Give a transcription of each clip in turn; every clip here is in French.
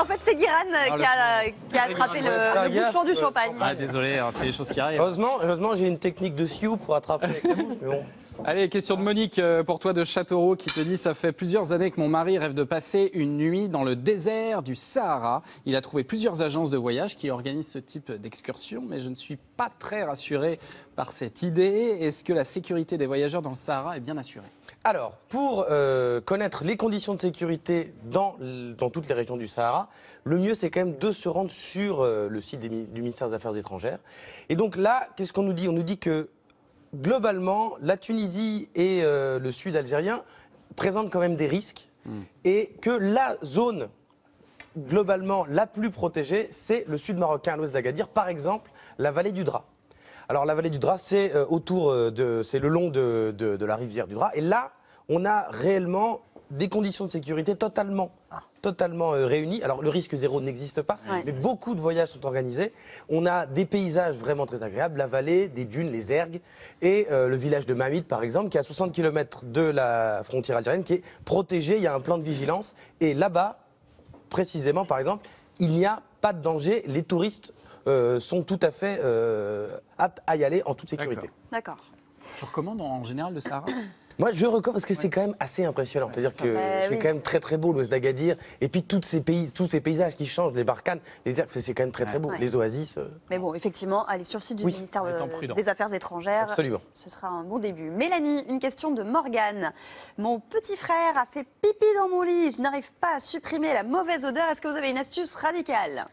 en fait, c'est Guiran euh, qui, a, qui a attrapé le, bouchon du champagne. Ah, désolé, hein, c'est les choses qui arrivent. Heureusement, heureusement j'ai une technique de sioux pour attraper avec la bouche. Mais bon. Allez, question de Monique euh, pour toi de Châteauroux qui te dit Ça fait plusieurs années que mon mari rêve de passer une nuit dans le désert du Sahara. Il a trouvé plusieurs agences de voyage qui organisent ce type d'excursion, mais je ne suis pas très rassuré par cette idée. Est-ce que la sécurité des voyageurs dans le Sahara est bien assurée? Alors, pour euh, connaître les conditions de sécurité dans, toutes les régions du Sahara, le mieux c'est quand même de se rendre sur euh, le site des du ministère des Affaires étrangères. Et donc là, qu'est-ce qu'on nous dit? On nous dit que globalement, la Tunisie et euh, le sud algérien présentent quand même des risques et que la zone globalement la plus protégée, c'est le sud marocain à l'ouest d'Agadir, par exemple la vallée du Dra. Alors la vallée du Dra, c'est autour de, c'est le long de, de- de la rivière du Dra, et là, on a réellement des conditions de sécurité totalement, totalement euh, réunies. Alors le risque zéro n'existe pas, Ouais. mais beaucoup de voyages sont organisés. On a des paysages vraiment très agréables, la vallée, des dunes, les ergues, et euh, le village de Mamid, par exemple, qui est à 60 km de la frontière algérienne, qui est protégé. Il y a un plan de vigilance, et là-bas, précisément, par exemple, il n'y a pas de danger. Les touristes euh, sont tout à fait euh, aptes à y aller en toute sécurité. D'accord. Tu recommandes en général le Sahara Moi, je recommande parce que c'est quand même assez impressionnant. C'est-à-dire c'est que c'est Oui. quand même très très beau l'Ouest d'Agadir. Et puis toutes ces pays, tous ces paysages qui changent, les Barkhanes, les herbes, c'est quand même très très beau. Ouais. Les oasis, euh, Mais bon, effectivement, aller sur le site du Oui, ministère de- prudent. des Affaires étrangères, absolument. ce sera un bon début. Mélanie, une question de Morgane. Mon petit frère a fait pipi dans mon lit. Je n'arrive pas à supprimer la mauvaise odeur. Est-ce que vous avez une astuce radicale?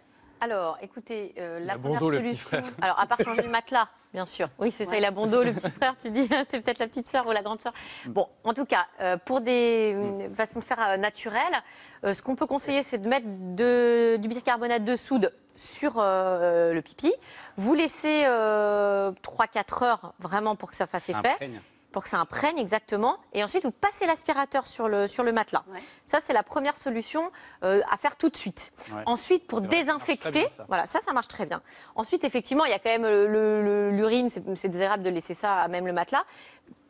Alors, écoutez, euh, la première bon dos, solution. frère. Alors, à part changer le matelas, bien sûr. Oui, c'est ça, il a bon dos, le petit frère, tu dis, c'est peut-être la petite sœur ou la grande sœur. Bon, en tout cas, euh, pour des euh, façons de faire euh, naturelles, euh, ce qu'on peut conseiller, c'est de mettre de- du bicarbonate de soude sur euh, le pipi. Vous laissez 3-4 heures vraiment pour que ça fasse effet Imprègne. Pour que ça imprègne exactement. Et ensuite, vous passez l'aspirateur sur le, sur le matelas. Ouais. Ça, c'est la première solution euh, à faire tout de suite. Ouais. Ensuite, pour ça désinfecter, bien, ça. voilà, ça, ça marche très bien. Ensuite, effectivement, il y a quand même le- le- l'urine, c'est c'est désirable de laisser ça à même le matelas.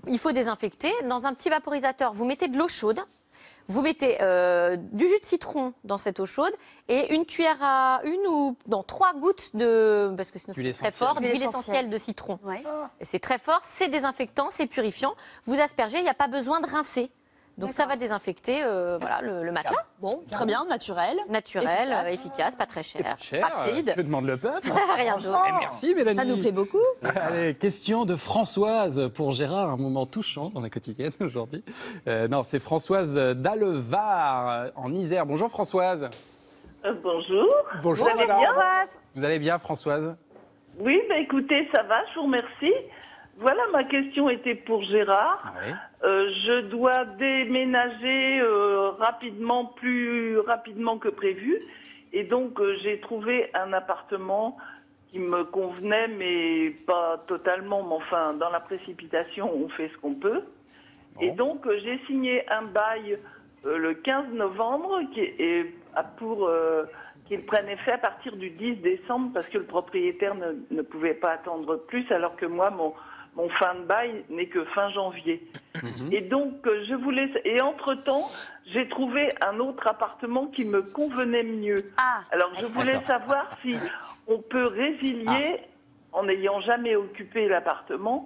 Il faut désinfecter. Dans un petit vaporisateur, vous mettez de l'eau chaude. Vous mettez euh, du jus de citron dans cette eau chaude et une cuillère à une ou non trois gouttes de parce que sinon c'est très essentielle. fort D'huile essentielle. essentielle de citron. Ouais. Et C'est très fort, c'est désinfectant, c'est purifiant. Vous aspergez, il n'y a pas besoin de rincer. Donc ça va désinfecter euh, voilà, le, le matelas. Bon, très bien, naturel. Naturel, Efficace. euh, efficace, pas très cher. Cher, Rapide. euh, que demande le peuple Rien d'autre. Et Merci Mélanie. Ça nous plaît beaucoup. Allez, question de Françoise pour Gérard, un moment touchant dans la quotidienne aujourd'hui. Euh, non, c'est Françoise d'Allevar euh, en Isère. Bonjour Françoise. Euh, bonjour. Bonjour madame. Françoise. Vous allez bien Françoise? Oui, bah écoutez, ça va, je vous remercie. Voilà, ma question était pour Gérard. Ah oui. Euh, je dois déménager euh, rapidement, plus rapidement que prévu. Et donc, euh, j'ai trouvé un appartement qui me convenait, mais pas totalement. Mais enfin, dans la précipitation, on fait ce qu'on peut. Et donc, j'ai signé un bail le 15 novembre qui est, pour qu'il prenne effet à partir du 10 décembre parce que le propriétaire ne, ne pouvait pas attendre plus, alors que moi, mon, mon fin de bail n'est que fin janvier. Et donc, euh, je voulais. Et entre-temps, j'ai trouvé un autre appartement qui me convenait mieux. Ah, Alors, je voulais savoir si on peut résilier, en n'ayant jamais occupé l'appartement,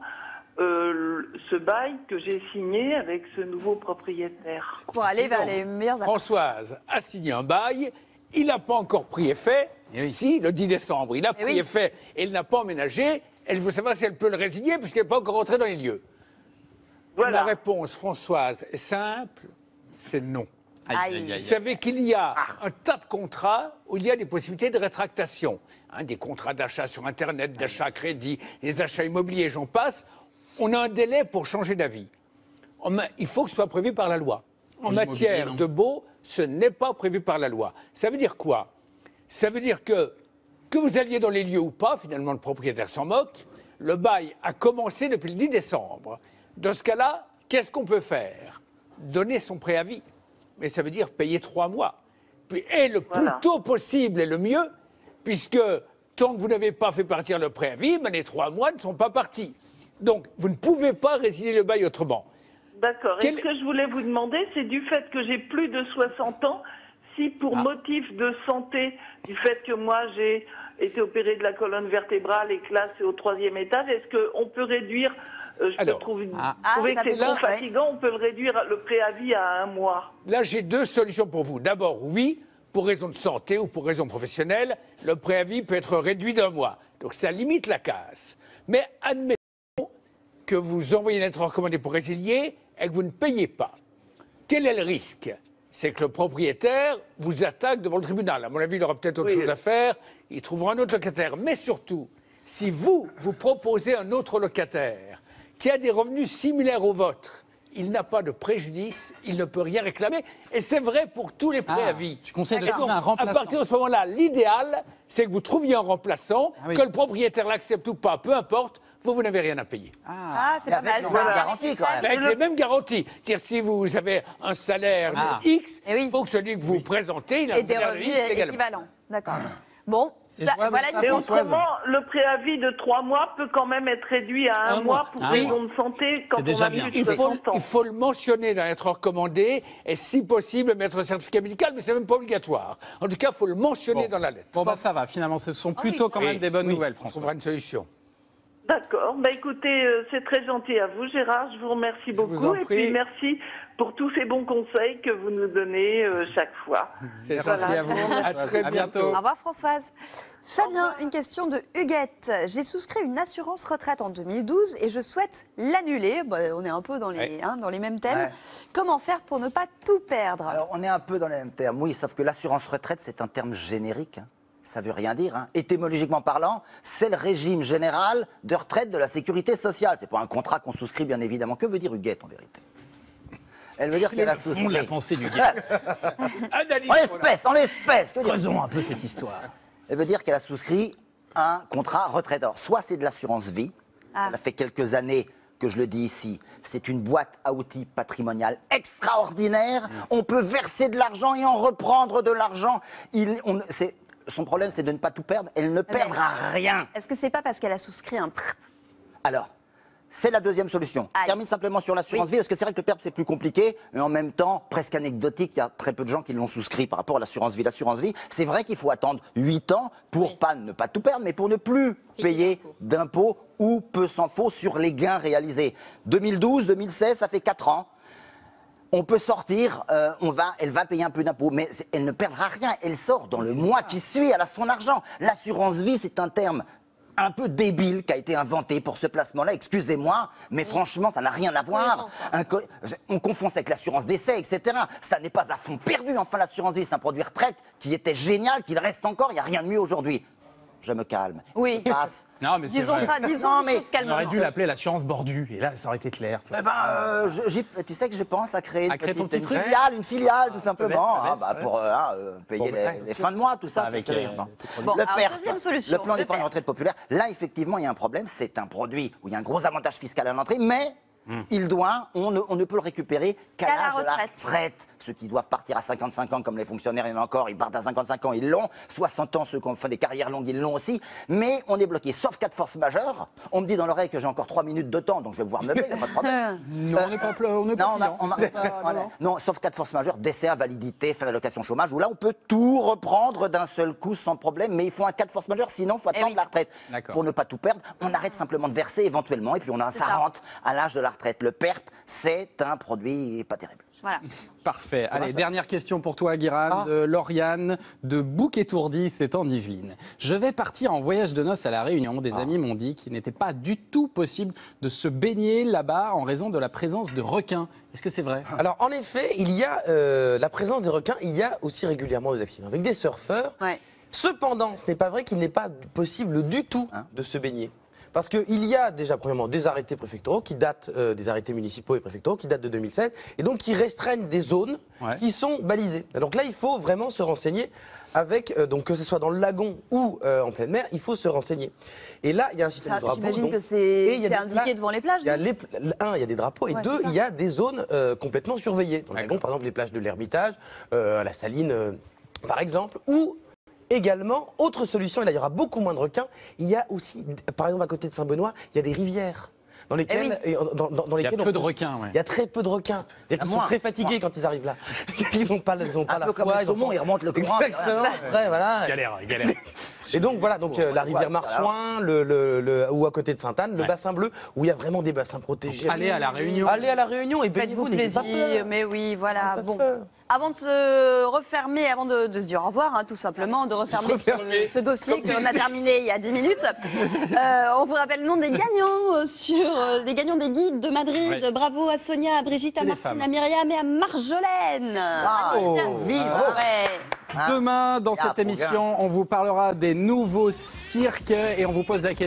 euh, ce bail que j'ai signé avec ce nouveau propriétaire. pour aller vers les meilleurs appartements. Françoise a signé un bail, il n'a pas encore pris effet. Eh oui. Si, le 10 décembre, il a Eh pris oui. effet et il n'a pas emménagé. Elle veut savoir si elle peut le résilier puisqu'elle n'est pas encore rentrée dans les lieux. La réponse, Françoise, est simple, c'est non. Aïe, Aïe. Vous savez qu'il y a un tas de contrats où il y a des possibilités de rétractation. Hein, des contrats d'achat sur Internet, d'achat à crédit, des achats immobiliers, j'en passe. On a un délai pour changer d'avis. Il faut que ce soit prévu par la loi. En matière de baux, ce n'est pas prévu par la loi. Ça veut dire quoi? Ça veut dire que, que vous alliez dans les lieux ou pas, finalement le propriétaire s'en moque, le bail a commencé depuis le 10 décembre. Dans ce cas-là, qu'est-ce qu'on peut faire? Donner son préavis. Mais ça veut dire payer trois mois. Puis, et le Voilà. plus tôt possible est le mieux, puisque tant que vous n'avez pas fait partir le préavis, ben, les trois mois ne sont pas partis. Donc, vous ne pouvez pas résilier le bail autrement. D'accord. Quel- Et ce que je voulais vous demander, c'est du fait que j'ai plus de 60 ans, si pour Ah. motif de santé, du fait que moi j'ai été opéré de la colonne vertébrale et que là c'est au troisième étage, est-ce qu'on peut réduire, euh, je Alors. peux trouver, Ah. trouver Ah, que c'est trop fatigant, on peut le réduire le préavis à un mois. Là, j'ai deux solutions pour vous. D'abord, oui, pour raison de santé ou pour raison professionnelle, le préavis peut être réduit d'un mois. Donc ça limite la casse. Mais admettons que vous envoyez une lettre recommandée pour résilier et que vous ne payez pas. Quel est le risque? C'est que le propriétaire vous attaque devant le tribunal. À mon avis, il aura peut-être autre Oui. chose à faire. Il trouvera un autre locataire. Mais surtout, si vous, vous proposez un autre locataire qui a des revenus similaires aux vôtres, il n'a pas de préjudice, il ne peut rien réclamer. Et c'est vrai pour tous les Ah, préavis. tu conseilles de Et trouver donc, un remplaçant. À partir de ce moment-là, l'idéal, c'est que vous trouviez un remplaçant, Ah oui. que le propriétaire l'accepte ou pas, peu importe, vous, vous n'avez rien à payer. Ah, c'est Mais pas mal ça. garantie quand même. Avec les mêmes garanties. C'est-à-dire, si vous avez un salaire de Ah. X, Eh oui. il faut que celui que vous présentez, il a Et un des salaire de revenus X également. équivalents. D'accord. Bon, C'est ça- jouable, voilà ça, Et autrement, le préavis de trois mois peut quand même être réduit à un, Un mois mois. pour Un raison de santé quand on déjà a bien. plus Il de faut, 60 ans. il faut le mentionner dans l'être recommandé et si possible mettre un certificat médical, mais c'est même pas obligatoire. En tout cas, il faut le mentionner dans la lettre. Bon, bah ça va, finalement, ce sont Ah oui, plutôt quand même des bonnes Oui, nouvelles, On François. trouvera une solution. D'accord. Bah écoutez, euh, c'est très gentil à vous, Gérard. Je vous remercie vous beaucoup. Et puis merci pour tous ces bons conseils que vous nous donnez euh, chaque fois. C'est Merci gentil à vous. À très À bientôt. bientôt. Au revoir Françoise. Fabien, une question de Huguette. J'ai souscrit une assurance retraite en 2012 et je souhaite l'annuler. Bah, on est un peu dans les, Ouais. hein, dans les mêmes thèmes. Ouais. Comment faire pour ne pas tout perdre? Alors, on est un peu dans les mêmes termes, oui, sauf que l'assurance retraite, c'est un terme générique. hein. Ça veut rien dire. hein. Étymologiquement parlant, c'est le régime général de retraite de la sécurité sociale. C'est pas un contrat qu'on souscrit, bien évidemment. Que veut dire Huguette, en vérité? Elle veut dire qu'elle a fond de souscrit. la pensée du. Analyse En l'espèce, en l'espèce Creusons un peu cette histoire. Elle veut dire qu'elle a souscrit un contrat retraite. Alors, soit c'est de l'assurance vie, Ah. ça fait quelques années que je le dis ici, c'est une boîte à outils patrimoniale extraordinaire. On peut verser de l'argent et en reprendre de l'argent. Il- on- c'est- Son problème, c'est de ne pas tout perdre. Elle ne perdra rien. Est-ce que c'est pas parce qu'elle a souscrit un prr Alors, c'est la deuxième solution. Je termine simplement sur l'assurance vie, parce que c'est vrai que le PERP, c'est plus compliqué, mais en même temps, presque anecdotique, il y a très peu de gens qui l'ont souscrit par rapport à l'assurance vie. L'assurance vie, c'est vrai qu'il faut attendre 8 ans pour Oui. pas ne pas tout perdre, mais pour ne plus payer d'impôts ou peu s'en faut sur les gains réalisés. 2012, 2016, ça fait 4 ans. On peut sortir, euh, on va, elle va payer un peu d'impôts, mais elle ne perdra rien. Elle sort dans le mois qui suit, elle a son argent. L'assurance vie, c'est un terme un peu débile qui a été inventé pour ce placement-là. Excusez-moi, mais franchement, ça n'a rien à voir. On confond ça avec l'assurance décès, etc. Ça n'est pas à fond perdu. Enfin, l'assurance vie, c'est un produit retraite qui était génial, qui le reste encore. Il n'y a rien de mieux aujourd'hui. Je me calme. Oui. Il passe. Non, mais Disons vrai. ça, disons mais- On aurait dû l'appeler l'assurance bordue, et là, ça aurait été clair. tu vois. Eh ben, euh, je- tu sais que je pense à créer, À une, créer ton petite- petit une truc filiale, une filiale tout simplement, bah, pour euh, hein, euh, payer Bon, les, fins de mois, tout ça. Avec, tout je euh. Bon. le alors, PERP, deuxième solution, le plan d'épargne retraite populaire. Là, effectivement, il y a un problème. C'est un produit où il y a un gros avantage fiscal à l'entrée, mais Hmm. il doit, on ne, on ne peut le récupérer qu'à la l'âge de la retraite. retraite. Ceux qui doivent partir à 55 ans, comme les fonctionnaires, il y en a encore, ils partent à 55 ans, ils l'ont. 60 ans, ceux qui ont fait des carrières longues, ils l'ont aussi. Mais on est bloqué, sauf cas de force majeure. On me dit dans l'oreille que j'ai encore 3 minutes de temps, donc je vais pouvoir meubler, il n'y a pas de problème. Non, on n'est pas, on n'est pas Non, on a- client. on a- voilà. non. non, sauf cas de force majeure, décès, invalidité, fin d'allocation chômage, où là on peut tout reprendre d'un seul coup sans problème, mais il faut un cas de force majeure, sinon il faut Eh attendre oui. la retraite. Pour ne pas tout perdre, on arrête simplement de verser éventuellement, et puis on a ça ça. rentre à l'âge de la retraite. Le PERP, c'est un produit pas terrible. Voilà. Parfait. Allez, ça dernière question pour toi, Guiran, Ah. de Lauriane de Bouc-Étourdi, c'est en Yvelines. Je vais partir en voyage de noces à La Réunion. Des amis m'ont dit qu'il n'était pas du tout possible de se baigner là-bas en raison de la présence de requins. Est-ce que c'est vrai? Alors, en effet, il y a euh, la présence des requins, il y a aussi régulièrement des accidents avec des surfeurs. Ouais. Cependant, ce n'est pas vrai qu'il n'est pas possible du tout Hein? de se baigner. Parce qu'il y a déjà, premièrement, des arrêtés préfectoraux qui datent, euh, des arrêtés municipaux et préfectoraux qui datent de 2016, et donc qui restreignent des zones Ouais. qui sont balisées. Donc là, il faut vraiment se renseigner avec, euh, donc que ce soit dans le lagon ou euh, en pleine mer, il faut se renseigner. Et là, il y a un système Ça, de drapeaux. J'imagine que c'est indiqué devant les plages. il y a les un, il y a des drapeaux, et Ouais, deux, il y a des zones euh, complètement surveillées. Dans le lagon, par exemple, les plages de l'Ermitage, euh, à la Saline, euh, par exemple, ou également, autre solution, et là, il y aura beaucoup moins de requins, il y a aussi, par exemple, à côté de Saint-Benoît, il y a des rivières. dans lesquels, et, euh, dans, dans- dans Il y a lesquels peu de requins, ouais. Il y a très peu de requins. C'est-à-dire qu'ils Ah, moi, sont très fatigués quand ils arrivent là. Ils n'ont pas, ils ont pas Un la peu comme foi. le ils ont saumon, pas- ils remontent le courant. Exactement. Après, voilà. Galère, galère. Et donc voilà, donc euh, la rivière Marsouin, le, le- le- ou à côté de Sainte-Anne, le Ouais. bassin bleu, où il y a vraiment des bassins protégés. Allez à la Réunion. Allez à la Réunion et Faites-vous baignez-vous, n'ayez pas peur. mais oui, voilà. Bon. Avant de se refermer, avant de, de se dire au revoir, hein, tout simplement, de refermer ce dossier qu'on a terminé il y a 10 minutes, euh, on vous rappelle le nom des gagnants euh, sur euh, des gagnants des guides de Madrid. Bravo à Sonia, à Brigitte, à Martine, femmes. à Myriam et à Marjolaine. Ah, ils sont vivres. Ouais. Hein Demain, dans Ah, cette émission, on vous parlera des nouveaux cirques et on vous pose la question.